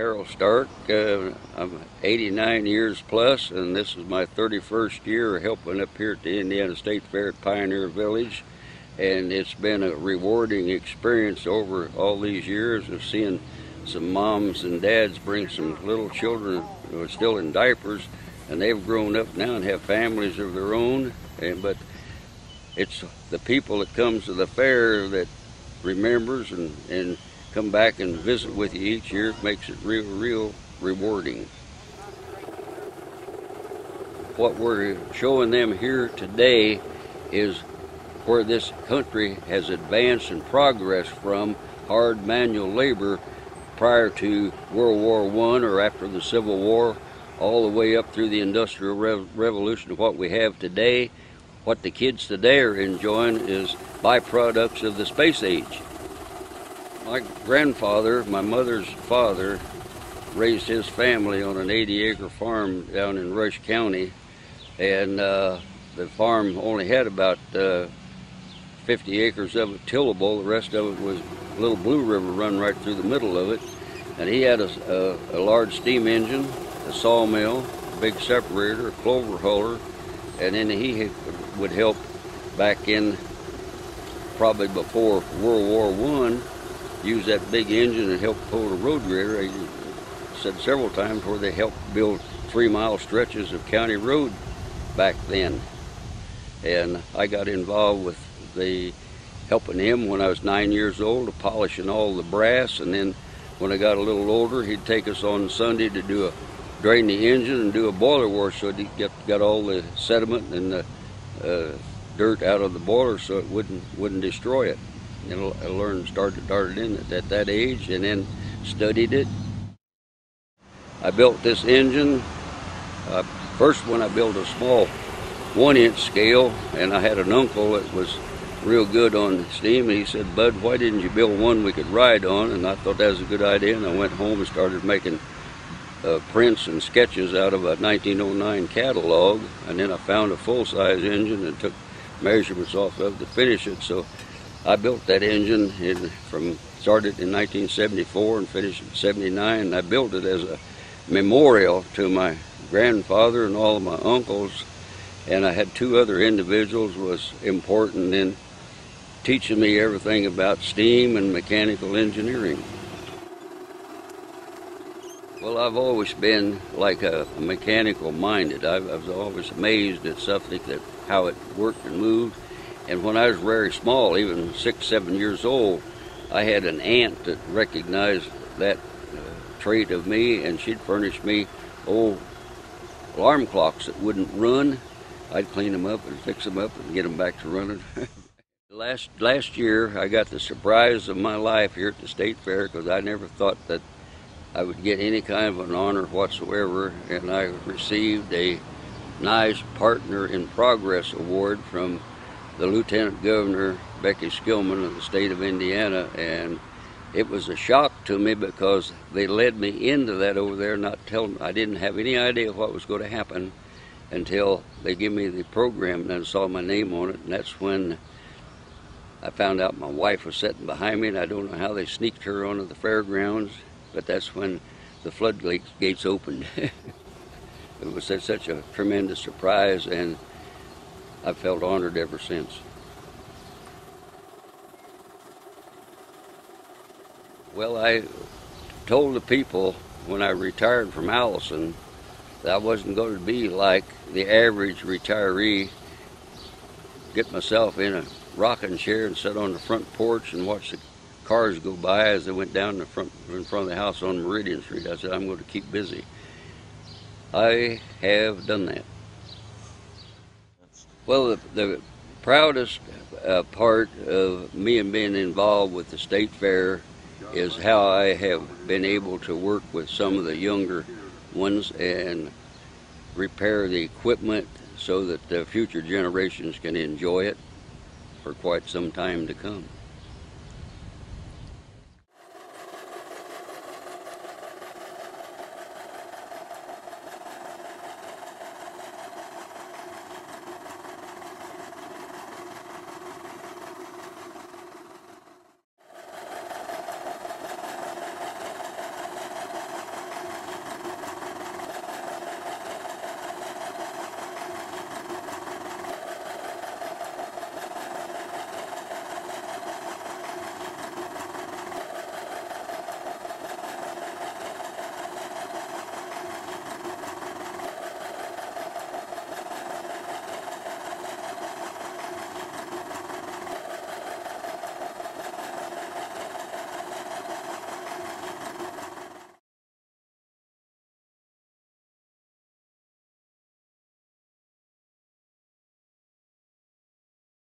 Harold Stark. Uh, I'm 89 years plus, and this is my 31st year helping up here at the Indiana State Fair at Pioneer Village. And it's been a rewarding experience over all these years of seeing some moms and dads bring some little children who are still in diapers, and they've grown up now and have families of their own. And but it's the people that comes to the fair that remembers and and come back and visit with you each year makes it real, real rewarding. What we're showing them here today is where this country has advanced and progressed from hard manual labor prior to World War I or after the Civil War, all the way up through the Industrial Re Revolution. To what we have today, what the kids today are enjoying is byproducts of the space age my grandfather, my mother's father, raised his family on an 80 acre farm down in Rush County, and uh, the farm only had about uh, 50 acres of it tillable. The rest of it was Little Blue River run right through the middle of it. And he had a, a, a large steam engine, a sawmill, a big separator, a clover huller, and then he would help back in probably before World War One use that big engine and help pull the road grader. I said several times where they helped build three mile stretches of county road back then. And I got involved with the helping him when I was nine years old, polishing all the brass. And then when I got a little older, he'd take us on Sunday to do a drain the engine and do a boiler wash so he get got all the sediment and the uh, dirt out of the boiler so it wouldn't wouldn't destroy it. I learned, started, started in it at that age and then studied it. I built this engine. Uh, first one I built a small one inch scale and I had an uncle that was real good on steam and he said, Bud, why didn't you build one we could ride on? And I thought that was a good idea and I went home and started making uh, prints and sketches out of a 1909 catalog and then I found a full-size engine and took measurements off of to finish it. So I built that engine in, from started in 1974 and finished in 79. And I built it as a memorial to my grandfather and all of my uncles, and I had two other individuals was important in teaching me everything about steam and mechanical engineering. Well, I've always been like a, mechanical minded. I, I was always amazed at something that how it worked and moved and when I was very small, even six, seven years old, I had an aunt that recognized that uh, trait of me, and she'd furnish me old alarm clocks that wouldn't run. I'd clean them up and fix them up and get them back to running. last last year, I got the surprise of my life here at the state fair because I never thought that I would get any kind of an honor whatsoever, and I received a nice Partner in Progress award from the Lieutenant Governor, Becky Skillman of the state of Indiana, and it was a shock to me because they led me into that over there, not telling I didn't have any idea what was going to happen until they gave me the program and saw my name on it, and that's when I found out my wife was sitting behind me, and I don't know how they sneaked her onto the fairgrounds, but that's when the floodgates opened. it was such a tremendous surprise, and I've felt honored ever since. Well, I told the people when I retired from Allison that I wasn't going to be like the average retiree, get myself in a rocking chair and sit on the front porch and watch the cars go by as they went down the front in front of the house on Meridian Street. I said I'm going to keep busy. I have done that. Well, the, the proudest uh, part of me and being involved with the state fair is how I have been able to work with some of the younger ones and repair the equipment so that the future generations can enjoy it for quite some time to come.